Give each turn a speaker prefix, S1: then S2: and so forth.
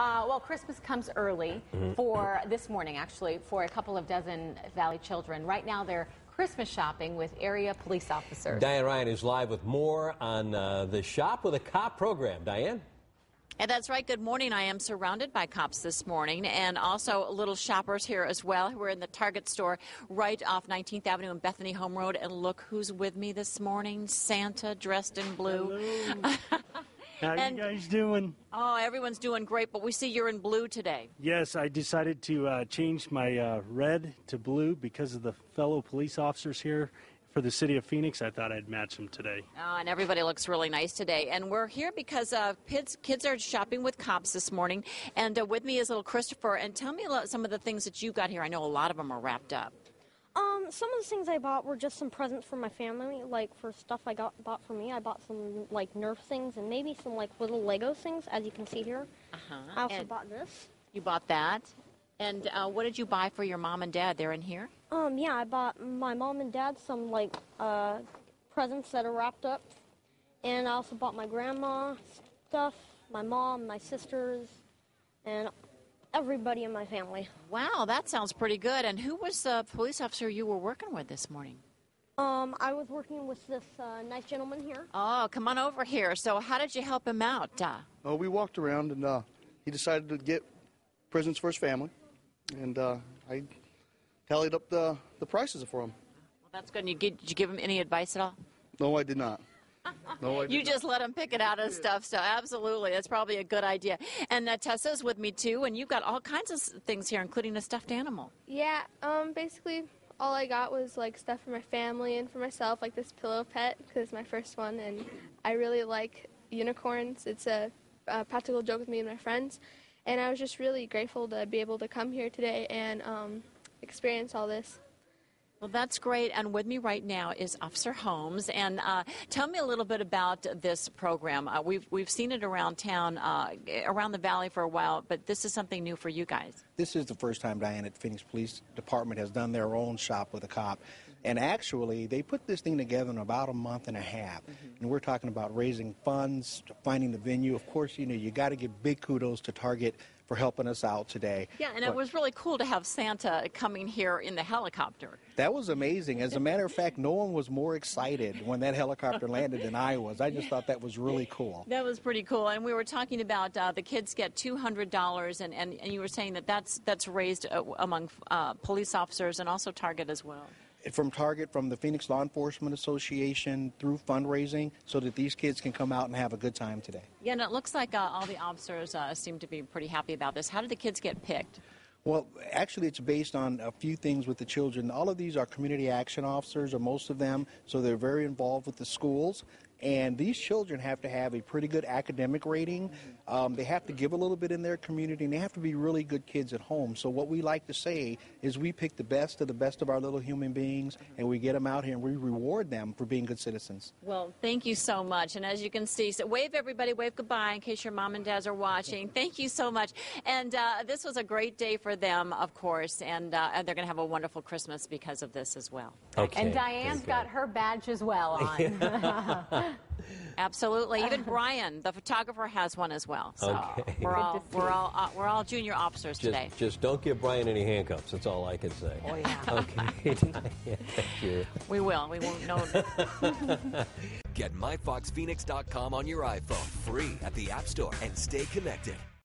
S1: Uh, well, Christmas comes early for this morning, actually, for a couple of dozen Valley children. Right now, they're Christmas shopping with area police officers.
S2: Diane Ryan is live with more on uh, the Shop with a Cop program. Diane?
S3: And that's right. Good morning. I am surrounded by cops this morning and also little shoppers here as well. who are in the Target store right off 19th Avenue and Bethany Home Road. And look who's with me this morning Santa dressed in blue.
S4: How
S3: And-
S4: you guys doing?
S3: Oh, everyone's doing great, but we see you're in blue today.
S4: Yes, I decided to uh, change my uh, red to blue because of the fellow police officers here for the city of Phoenix. I thought I'd match them today.
S3: Oh, and everybody looks really nice today. And we're here because uh, kids, kids are shopping with cops this morning. And uh, with me is little Christopher. And tell me a lot, some of the things that you got here. I know a lot of them are wrapped up.
S5: Um, some of the things I bought were just some presents for my family, like for stuff I got bought for me. I bought some like Nerf things and maybe some like little Lego things, as you can see here.
S3: Uh-huh.
S5: I also
S3: And
S5: bought this.
S3: you bought that. And uh, what did you buy for your mom and dad? They're in here?
S5: Um, yeah, I bought my mom and dad some like uh, presents that are wrapped up, and I also bought my grandma stuff, my mom, my sisters, and everybody in my family.
S3: Wow, that sounds pretty good. And who was the police officer you were working with this morning?
S5: Um, I was working with this uh, nice gentleman here.
S3: Oh, come on over here. So, how did you help him out? Uh,
S6: Uh, we walked around and uh, he decided to get presents for his family, and uh, I tallied up the, the prices for him.
S3: well, that's good. And you, gi- did you give him any advice at all?
S6: No, I did not. No, I did
S3: You
S6: not.
S3: just let them pick it out of stuff. So, absolutely, that's probably a good idea. And uh, Tessa's with me too, and you've got all kinds of things here, including a stuffed animal.
S7: Yeah, um, basically all I got was like stuff for my family and for myself, like this pillow pet because it's my first one, and I really like unicorns. It's a, a practical joke with me and my friends, and I was just really grateful to be able to come here today and um, experience all this.
S3: Well, that's great. And with me right now is Officer Holmes. And uh, tell me a little bit about this program. Uh, we've we've seen it around town, uh, around the valley for a while, but this is something new for you guys.
S8: This is the first time Diane at Phoenix Police Department has done their own shop with a cop. And actually, they put this thing together in about a month and a half. And we're talking about raising funds, finding the venue. Of course, you know, you got to give big kudos to Target for helping us out today.
S3: Yeah, and it was really cool to have Santa coming here in the helicopter.
S8: That was amazing. As a matter of fact, no one was more excited when that helicopter landed than I was. I just thought that was really cool.
S3: That was pretty cool. And we were talking about uh, the kids get two hundred dollars, and, and and you were saying that that's that's raised uh, among uh, police officers and also Target as well.
S8: From Target, from the Phoenix Law Enforcement Association through fundraising so that these kids can come out and have a good time today.
S3: Yeah, and it looks like uh, all the officers uh, seem to be pretty happy about this. How did the kids get picked?
S8: Well, actually, it's based on a few things with the children. All of these are community action officers, or most of them, so they're very involved with the schools. And these children have to have a pretty good academic rating. Um, they have to give a little bit in their community, and they have to be really good kids at home. So, what we like to say is we pick the best of the best of our little human beings, and we get them out here and we reward them for being good citizens.
S3: Well, thank you so much. And as you can see, so wave everybody, wave goodbye in case your mom and dads are watching. Thank you so much. And uh, this was a great day for them, of course, and, uh, and they're going to have a wonderful Christmas because of this as well.
S2: Okay.
S1: And Diane's got her badge as well on.
S3: Absolutely. Even Brian, the photographer, has one as well. So
S2: Okay.
S3: we're all
S1: Good to see.
S3: we're all uh, we're all junior officers
S2: Just,
S3: today.
S2: just don't give Brian any handcuffs. That's all I can say.
S1: Oh, yeah.
S2: Okay, Diane, thank you.
S3: We will. We won't know.
S9: Get myfoxphoenix.com on your iPhone free at the App Store and stay connected.